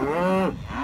嗯。